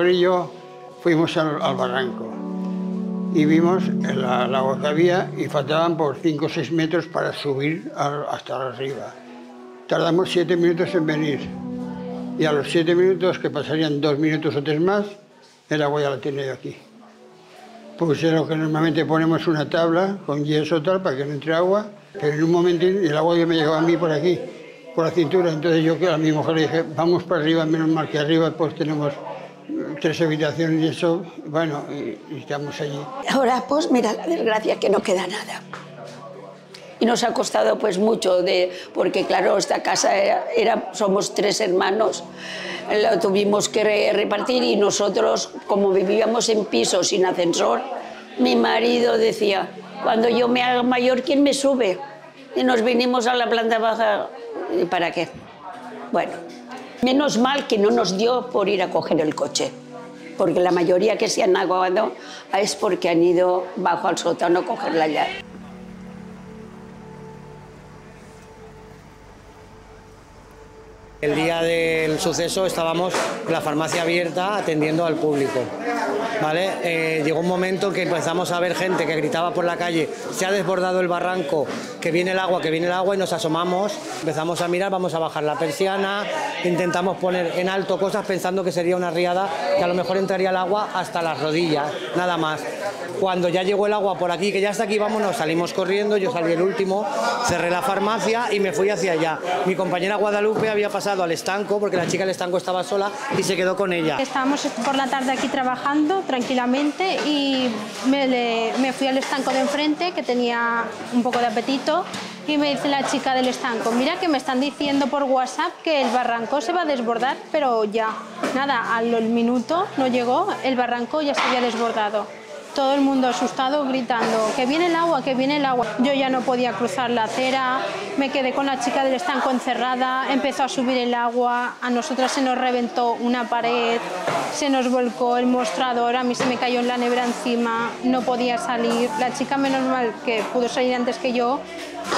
y yo fuimos al, barranco y vimos el, agua que había y faltaban por 5 o 6 metros para subir hasta arriba. Tardamos 7 minutos en venir y a los 7 minutos, que pasarían 2 minutos o 3 más, el agua ya la tiene yo aquí. Pues es lo que normalmente ponemos una tabla con yeso tal para que no entre agua, pero en un momento el agua ya me llegaba a mí por aquí, por la cintura, entonces yo a mi mujer le dije, vamos para arriba, menos mal que arriba pues tenemos tres habitaciones y eso, bueno, y, estamos allí. Ahora pues mira la desgracia que no queda nada. Y nos ha costado pues mucho, de, porque claro, esta casa era, somos tres hermanos, lo tuvimos que repartir y nosotros, como vivíamos en piso sin ascensor, mi marido decía, cuando yo me haga mayor, ¿quién me sube? Y nos vinimos a la planta baja, ¿y para qué? Bueno, menos mal que no nos dio por ir a coger el coche porque la mayoría que se han aguado es porque han ido bajo al sótano a coger la llave. El día del suceso estábamos en la farmacia abierta atendiendo al público. ¿vale? Eh, llegó un momento que empezamos a ver gente que gritaba por la calle, se ha desbordado el barranco, que viene el agua, que viene el agua y nos asomamos, empezamos a mirar, vamos a bajar la persiana, intentamos poner en alto cosas pensando que sería una riada, que a lo mejor entraría el agua hasta las rodillas, nada más. Cuando ya llegó el agua por aquí, que ya está aquí, vámonos, salimos corriendo, yo salí el último, cerré la farmacia y me fui hacia allá. Mi compañera Guadalupe había pasado al estanco, porque la chica del estanco estaba sola y se quedó con ella. Estábamos por la tarde aquí trabajando tranquilamente y me, me fui al estanco de enfrente, que tenía un poco de apetito, y me dice la chica del estanco, mira que me están diciendo por WhatsApp que el barranco se va a desbordar, pero ya, nada, al minuto no llegó, el barranco ya se había desbordado todo el mundo asustado gritando que viene el agua, que viene el agua. Yo ya no podía cruzar la acera, me quedé con la chica del estanco encerrada, empezó a subir el agua, a nosotras se nos reventó una pared, se nos volcó el mostrador, a mí se me cayó en la nevera encima, no podía salir. La chica menos mal que pudo salir antes que yo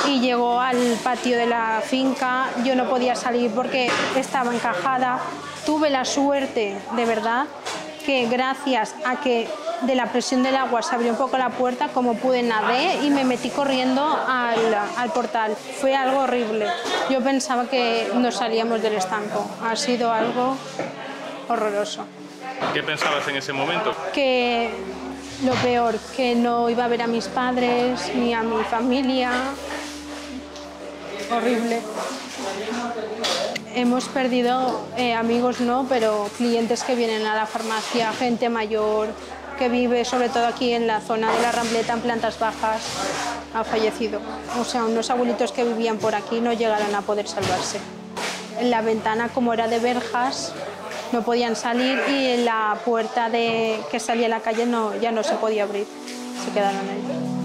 y llegó al patio de la finca, yo no podía salir porque estaba encajada. Tuve la suerte, de verdad, que gracias a que de la presión del agua se abrió un poco la puerta, como pude nadé y me metí corriendo al, portal. Fue algo horrible. Yo pensaba que nos salíamos del estanco. Ha sido algo horroroso. ¿Qué pensabas en ese momento? Que lo peor, que no iba a ver a mis padres ni a mi familia. Horrible. Hemos perdido eh, amigos, no, pero clientes que vienen a la farmacia, gente mayor, que vive sobre todo aquí en la zona de la Rambleta, en plantas bajas, ha fallecido. O sea, unos abuelitos que vivían por aquí no llegaron a poder salvarse. En la ventana, como era de verjas, no podían salir y en la puerta de, que salía a la calle no, ya no se podía abrir. Se quedaron ahí.